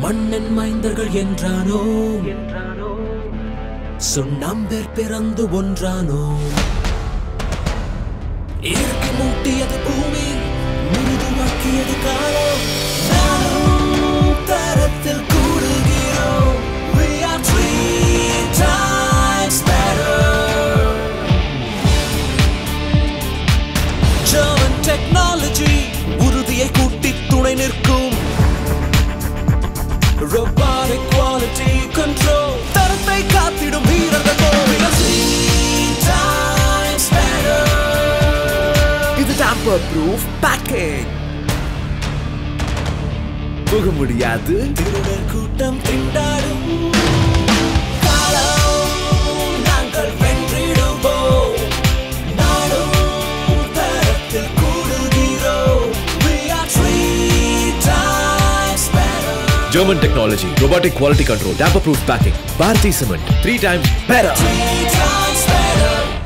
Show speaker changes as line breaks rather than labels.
மன்னன் மைந்தர்கள் என்றானோ? சுண்ணாம்பேர் பிறந்து ஒன்றானோ? இயற்கை மூட்டியது பூமி மிருதுவாக்கியது காலம். நானும் தரத்தில் கூடுகிறோம் We are three times better. German technology robotic quality control தரத்தை காத்திடும் வீரர்கள்
இது tamper proof packing போக முடியாது
திருடர் கூட்டம் திண்டாடும்
German technology, robotic quality control, damper-proof packing, Bharti cement, three times better.
Three times better.